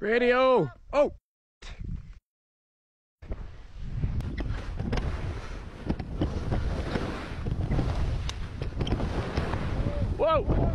Radio! Oh! Whoa!